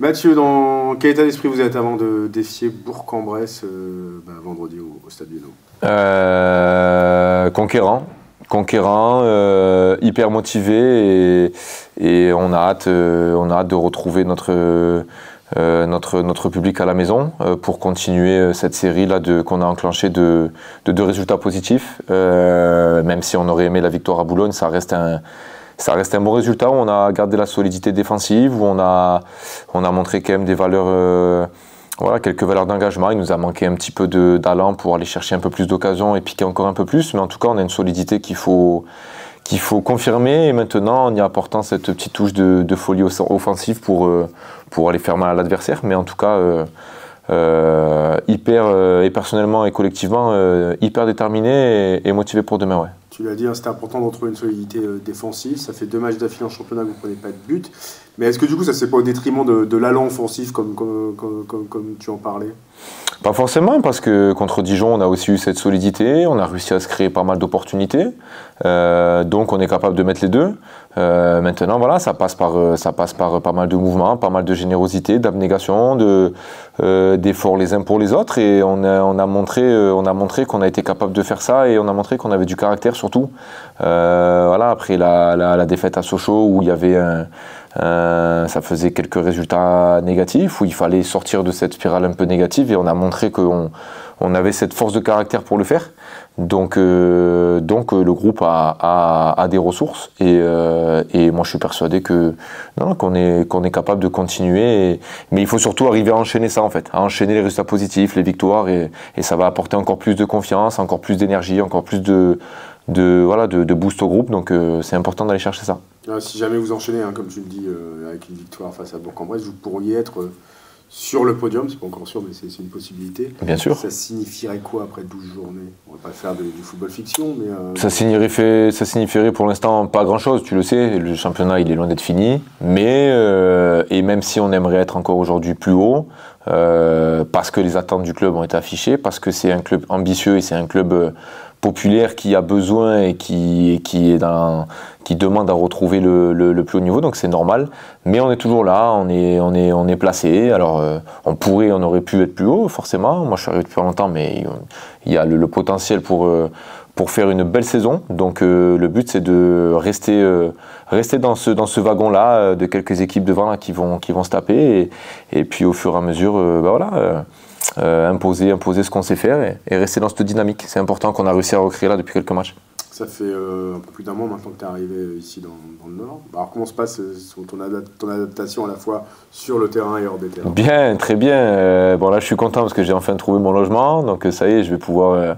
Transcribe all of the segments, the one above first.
Mathieu, dans quel état d'esprit vous êtes avant de défier Bourg-en-Bresse euh, bah, vendredi au, Stade Bienot euh, Conquérant. Conquérant, euh, hyper motivé et, on, a hâte, on a de retrouver notre, notre, notre public à la maison pour continuer cette série là qu'on a enclenchée de, de, deux résultats positifs. même si on aurait aimé la victoire à Boulogne, ça reste un ça reste un bon résultat. On a gardé la solidité défensive, où on a, on a montré quand même des valeurs, euh, voilà, quelques valeurs d'engagement. Il nous a manqué un petit peu d'allant pour aller chercher un peu plus d'occasions et piquer encore un peu plus. Mais en tout cas, on a une solidité qu'il faut, qu'il faut confirmer. Et maintenant, en y apportant cette petite touche de, folie offensive pour, euh, pour aller faire mal à l'adversaire. Mais en tout cas, euh, hyper, et personnellement et collectivement, hyper déterminé et, et motivé pour demain. Ouais. Tu l'as dit, hein, c'était important de retrouver une solidité euh, défensive. Ça fait deux matchs d'affilée en championnat que vous ne prenez pas de but. Mais est-ce que du coup, ça ne pas au détriment de, l'allant offensif comme, tu en parlais? Pas forcément, parce que contre Dijon, on a aussi eu cette solidité. On a réussi à se créer pas mal d'opportunités. Euh, donc, on est capable de mettre les deux. Euh, maintenant, voilà, ça passe par euh, ça passe par pas mal de mouvements, pas mal de générosité, d'abnégation, de euh, d'efforts les uns pour les autres. Et on a, on a montré on a montré qu'on a été capable de faire ça et on a montré qu'on avait du caractère surtout. voilà, après la, la, défaite à Sochaux où il y avait un, ça faisait quelques résultats négatifs où il fallait sortir de cette spirale un peu négative et on a montré qu'on on avait cette force de caractère pour le faire. Donc, euh, donc euh, le groupe a, des ressources et, euh, moi je suis persuadé que qu'on est capable de continuer. mais il faut surtout arriver à enchaîner ça en fait, à enchaîner les résultats positifs, les victoires et, ça va apporter encore plus de confiance, encore plus d'énergie, encore plus de boost au groupe. Donc c'est important d'aller chercher ça. Si jamais vous enchaînez, hein, comme tu le dis, avec une victoire face à Bourg-en-Bresse, vous pourriez être sur le podium, c'est pas encore sûr, mais c'est une possibilité. Bien sûr. Ça signifierait quoi après 12 journées? On va pas faire du football fiction, mais. Euh, ça, signifierait, ça signifierait pour l'instant pas grand chose, tu le sais, le championnat il est loin d'être fini, mais. Euh, et même si on aimerait être encore aujourd'hui plus haut, euh, parce que les attentes du club ont été affichées, parce que c'est un club ambitieux et c'est un club populaire qui a besoin et qui, qui, demande à retrouver le, plus haut niveau, donc c'est normal. Mais on est toujours là, on est, on est, placé. Alors euh, on pourrait, on aurait pu être plus haut, forcément. Moi je suis arrivé depuis longtemps, mais il y a le, potentiel pour, euh, pour faire une belle saison. Donc euh, le but c'est de rester, rester dans ce, dans ce wagon-là, de quelques équipes devant qui, vont, qui vont se taper. Et, puis au fur et à mesure, bah voilà imposer, imposer ce qu'on sait faire et, rester dans cette dynamique. C'est important qu'on a réussi à recréer là depuis quelques matchs. Ça fait euh, un peu plus d'un mois maintenant que tu es arrivé ici dans, le Nord. Alors comment se passe euh, ton, adaptation à la fois sur le terrain et hors des terrains? Bien, très bien. bon là je suis content parce que j'ai enfin trouvé mon logement. Donc ça y est, je vais pouvoir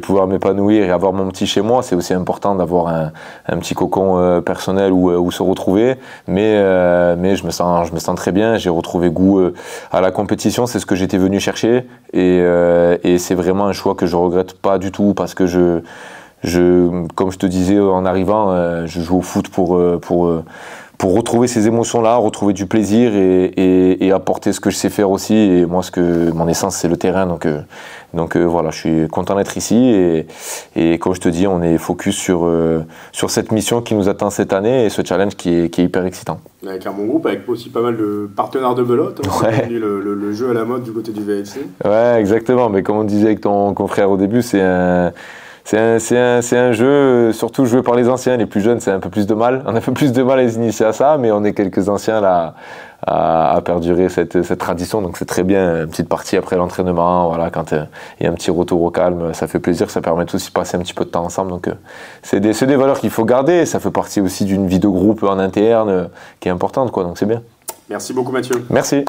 pouvoir m'épanouir et avoir mon petit chez moi. C'est aussi important d'avoir un, un, petit cocon euh, personnel où, euh, se retrouver. Mais, euh, mais je, me sens, je me sens très bien. J'ai retrouvé goût à la compétition. C'est ce que j'étais venu chercher. Et, et c'est vraiment un choix que je regrette pas du tout parce que je, je comme je te disais en arrivant, je joue au foot pour, pour pour retrouver ces émotions-là, retrouver du plaisir et, apporter ce que je sais faire aussi. Et moi, ce que mon essence, c'est le terrain. Donc, euh, donc euh, voilà, je suis content d'être ici. Et, et, comme je te dis, on est focus sur, euh, sur cette mission qui nous attend cette année et ce challenge qui est, qui est hyper excitant. Avec un bon groupe, avec aussi pas mal de partenaires de belote. Hein, le, le, jeu à la mode du côté du VFC. Ouais, exactement. Mais comme on disait avec ton confrère au début, c'est un c'est un, un, un, jeu, surtout joué par les anciens. Les plus jeunes, c'est un peu plus de mal. On a un peu plus de mal à les initier à ça, mais on est quelques anciens là à, à perdurer cette, cette, tradition. Donc c'est très bien, une petite partie après l'entraînement. Voilà, quand euh, il y a un petit retour au calme, ça fait plaisir. Ça permet aussi de passer un petit peu de temps ensemble. Donc euh, c'est des, des, valeurs qu'il faut garder. Ça fait partie aussi d'une vie de groupe en interne euh, qui est importante. Quoi, donc c'est bien. Merci beaucoup Mathieu. Merci.